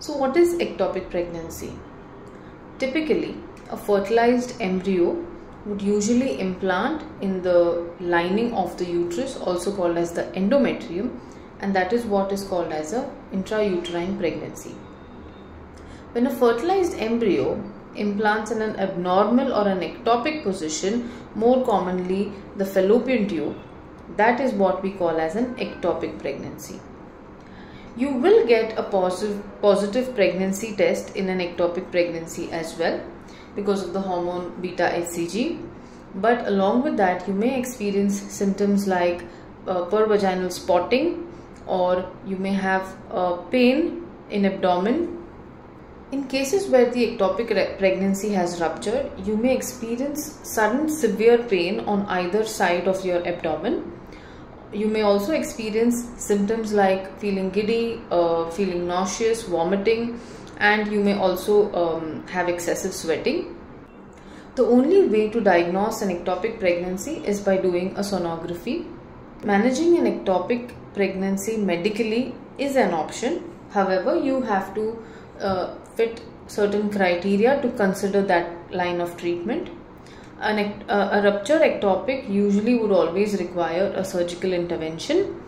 So, what is ectopic pregnancy? Typically, a fertilized embryo would usually implant in the lining of the uterus, also called as the endometrium, and that is what is called as a intrauterine pregnancy. When a fertilized embryo implants in an abnormal or an ectopic position, more commonly the fallopian tube, that is what we call as an ectopic pregnancy. You will get a positive, positive pregnancy test in an ectopic pregnancy as well because of the hormone beta HCG. But along with that, you may experience symptoms like uh, pervaginal spotting or you may have uh, pain in abdomen. In cases where the ectopic pregnancy has ruptured, you may experience sudden severe pain on either side of your abdomen you may also experience symptoms like feeling giddy, uh, feeling nauseous, vomiting, and you may also um, have excessive sweating. The only way to diagnose an ectopic pregnancy is by doing a sonography. Managing an ectopic pregnancy medically is an option. However, you have to uh, fit certain criteria to consider that line of treatment. An, uh, a rupture ectopic usually would always require a surgical intervention